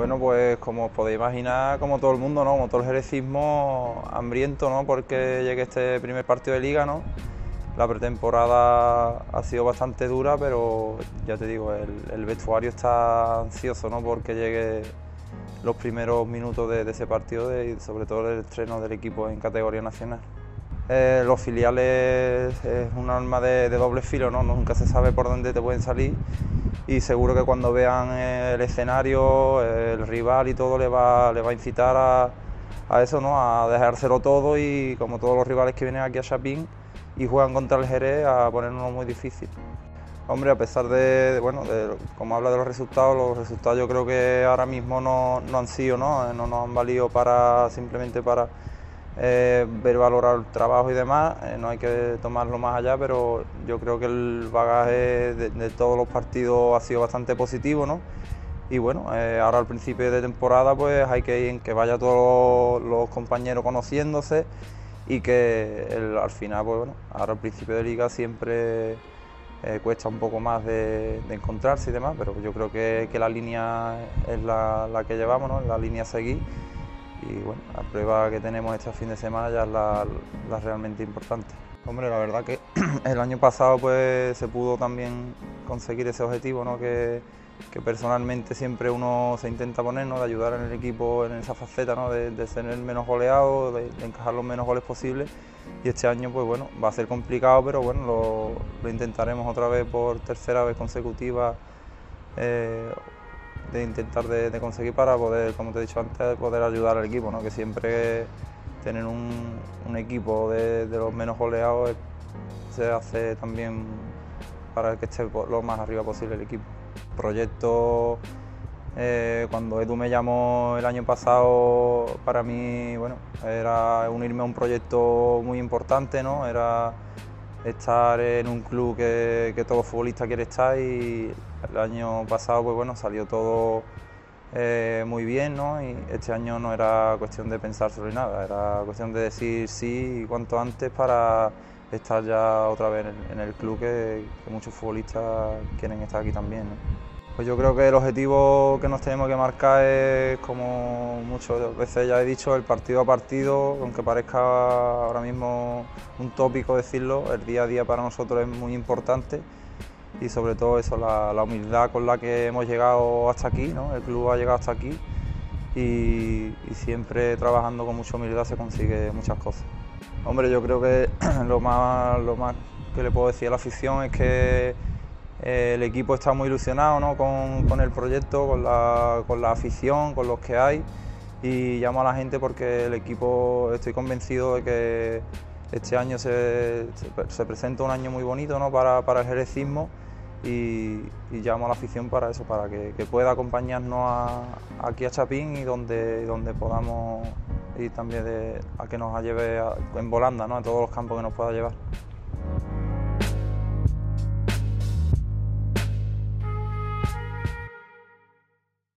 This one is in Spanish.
Bueno, pues como os podéis imaginar, como todo el mundo, ¿no? Como todo el jerecismo, hambriento, ¿no? Porque llegue este primer partido de liga, ¿no? La pretemporada ha sido bastante dura, pero ya te digo, el, vestuario está ansioso, ¿no? Porque llegue los primeros minutos de, ese partido y sobre todo el estreno del equipo en categoría nacional. Eh, los filiales es un arma de, doble filo, ¿no? Nunca se sabe por dónde te pueden salir y seguro que cuando vean el escenario, el rival y todo, le va, le va a incitar a, eso, ¿no? a dejárselo todo y como todos los rivales que vienen aquí a Chapín y juegan contra el Jerez, a ponernos muy difícil. Hombre, a pesar de, bueno, como habla de los resultados, los resultados yo creo que ahora mismo no, no han sido, ¿no? no nos han valido para simplemente para eh, ver valorar el trabajo y demás, eh, no hay que tomarlo más allá, pero yo creo que el bagaje de, todos los partidos ha sido bastante positivo, ¿no? Y bueno, eh, ahora al principio de temporada pues hay que ir en que vaya todos los compañeros conociéndose y que al final, pues bueno, ahora al principio de liga siempre cuesta un poco más de, encontrarse y demás, pero yo creo que, la línea es la, la, que llevamos, ¿no? la línea a seguir y bueno, la prueba que tenemos este fin de semana ya es la, realmente importante. Hombre, la verdad que el año pasado pues se pudo también conseguir ese objetivo ¿no? que, personalmente siempre uno se intenta poner, ¿no? de ayudar en el equipo en esa faceta, ¿no? de, ser el menos goleado, de, encajar los menos goles posibles. Y este año pues bueno, va a ser complicado, pero bueno, lo, lo intentaremos otra vez por tercera vez consecutiva. Eh, de intentar de, conseguir para poder, como te he dicho antes, poder ayudar al equipo, ¿no? que siempre tener un, equipo de, los menos goleados se hace también para que esté lo más arriba posible el equipo. Proyecto, eh, cuando Edu me llamó el año pasado, para mí bueno, era unirme a un proyecto muy importante, ¿no? era estar en un club que, que todo futbolista quiere estar y el año pasado pues bueno salió todo eh, muy bien ¿no? y este año no era cuestión de pensar sobre nada, era cuestión de decir sí cuanto antes para estar ya otra vez en el, club que, muchos futbolistas quieren estar aquí también. Pues yo creo que el objetivo que nos tenemos que marcar es, como muchas veces ya he dicho, el partido a partido, aunque parezca ahora mismo un tópico decirlo, el día a día para nosotros es muy importante y sobre todo eso, la, humildad con la que hemos llegado hasta aquí, ¿no? el club ha llegado hasta aquí y, siempre trabajando con mucha humildad se consigue muchas cosas. Hombre, yo creo que lo más, lo más que le puedo decir a la afición es que el equipo está muy ilusionado ¿no? con, el proyecto, con la, con la afición, con los que hay y llamo a la gente porque el equipo estoy convencido de que este año se, se, presenta un año muy bonito ¿no? para, para el jerecismo y, llamo a la afición para eso, para que, pueda acompañarnos aquí a Chapín y donde, donde podamos ir también a que nos lleve en volanda ¿no? a todos los campos que nos pueda llevar.